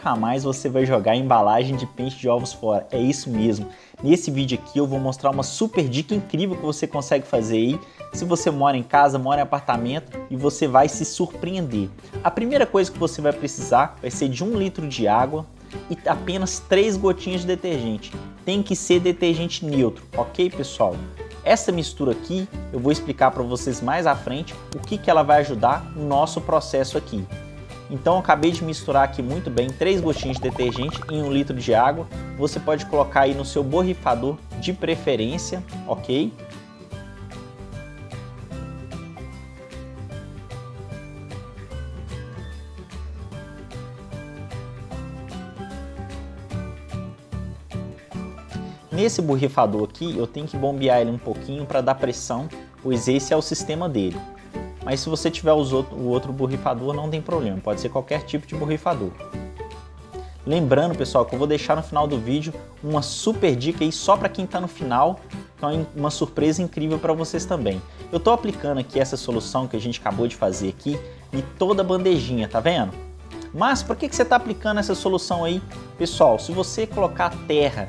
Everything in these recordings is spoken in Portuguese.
nunca mais você vai jogar embalagem de pente de ovos fora. É isso mesmo. Nesse vídeo aqui eu vou mostrar uma super dica incrível que você consegue fazer aí se você mora em casa, mora em apartamento e você vai se surpreender. A primeira coisa que você vai precisar vai ser de um litro de água e apenas três gotinhas de detergente. Tem que ser detergente neutro, ok pessoal? Essa mistura aqui eu vou explicar para vocês mais à frente o que, que ela vai ajudar no nosso processo aqui. Então acabei de misturar aqui muito bem três gotinhas de detergente em um litro de água. Você pode colocar aí no seu borrifador de preferência, ok? Nesse borrifador aqui, eu tenho que bombear ele um pouquinho para dar pressão, pois esse é o sistema dele. Mas se você tiver o outro borrifador, não tem problema, pode ser qualquer tipo de borrifador. Lembrando, pessoal, que eu vou deixar no final do vídeo uma super dica aí só para quem está no final, que é uma surpresa incrível para vocês também. Eu estou aplicando aqui essa solução que a gente acabou de fazer aqui em toda a bandejinha, tá vendo? Mas por que, que você está aplicando essa solução aí? Pessoal, se você colocar terra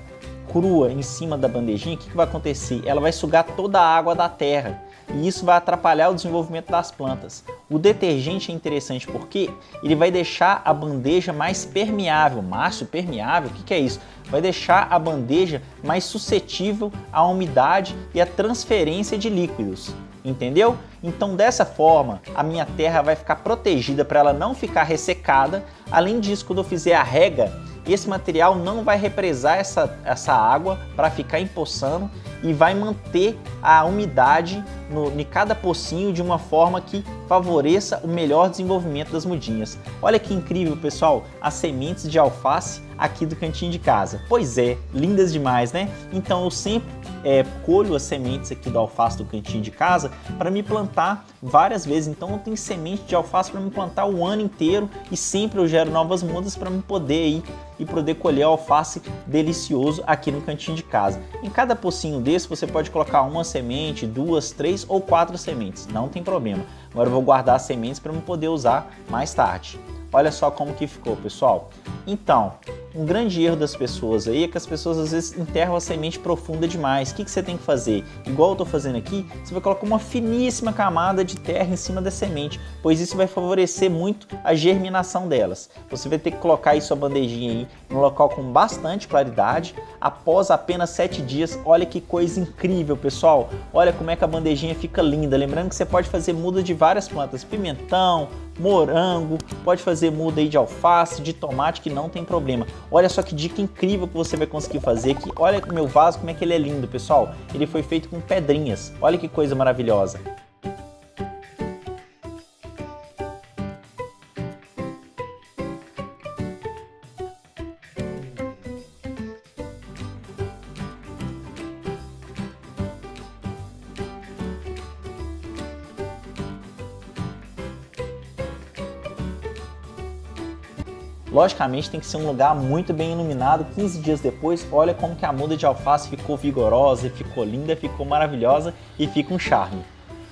crua em cima da bandejinha, o que, que vai acontecer? Ela vai sugar toda a água da terra e isso vai atrapalhar o desenvolvimento das plantas. O detergente é interessante porque ele vai deixar a bandeja mais permeável. Márcio, permeável? O que, que é isso? Vai deixar a bandeja mais suscetível à umidade e à transferência de líquidos. Entendeu? Então, dessa forma, a minha terra vai ficar protegida para ela não ficar ressecada. Além disso, quando eu fizer a rega, esse material não vai represar essa, essa água para ficar empoçando e vai manter a umidade no, em cada pocinho de uma forma que favoreça o melhor desenvolvimento das mudinhas. Olha que incrível, pessoal, as sementes de alface aqui do cantinho de casa. Pois é, lindas demais, né? Então eu sempre é, colho as sementes aqui do alface do cantinho de casa para me plantar várias vezes. Então eu tenho semente de alface para me plantar o ano inteiro e sempre eu gero novas mudas para me poder ir e poder colher alface delicioso aqui no cantinho de casa. Em cada pocinho desse você pode colocar uma semente, duas, três ou quatro sementes, não tem problema. Agora eu vou guardar as sementes para eu poder usar mais tarde. Olha só como que ficou, pessoal. Então, um grande erro das pessoas aí é que as pessoas às vezes enterram a semente profunda demais. O que, que você tem que fazer? Igual eu estou fazendo aqui, você vai colocar uma finíssima camada de terra em cima da semente, pois isso vai favorecer muito a germinação delas. Você vai ter que colocar aí sua bandejinha aí no local com bastante claridade. Após apenas 7 dias, olha que coisa incrível, pessoal. Olha como é que a bandejinha fica linda. Lembrando que você pode fazer muda de várias plantas, pimentão, morango, pode fazer muda aí de alface, de tomate, que não tem problema. Olha só que dica incrível que você vai conseguir fazer aqui. Olha o meu vaso, como é que ele é lindo, pessoal. Ele foi feito com pedrinhas. Olha que coisa maravilhosa. Logicamente tem que ser um lugar muito bem iluminado. 15 dias depois, olha como que a muda de alface ficou vigorosa, ficou linda, ficou maravilhosa e fica um charme.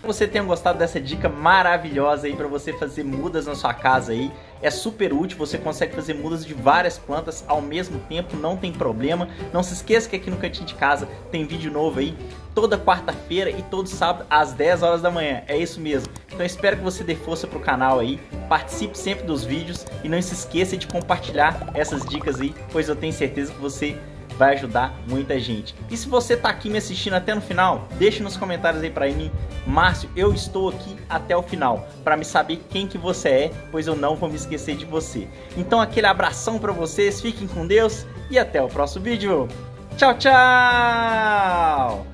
Você tenha gostado dessa dica maravilhosa aí para você fazer mudas na sua casa aí. É super útil, você consegue fazer mudas de várias plantas ao mesmo tempo, não tem problema. Não se esqueça que aqui no cantinho de casa tem vídeo novo aí toda quarta-feira e todo sábado às 10 horas da manhã. É isso mesmo. Então espero que você dê força pro canal aí, participe sempre dos vídeos e não se esqueça de compartilhar essas dicas aí, pois eu tenho certeza que você vai ajudar muita gente. E se você tá aqui me assistindo até no final, deixe nos comentários aí para mim, Márcio, eu estou aqui até o final para me saber quem que você é, pois eu não vou me esquecer de você. Então aquele abração para vocês, fiquem com Deus e até o próximo vídeo. Tchau, tchau!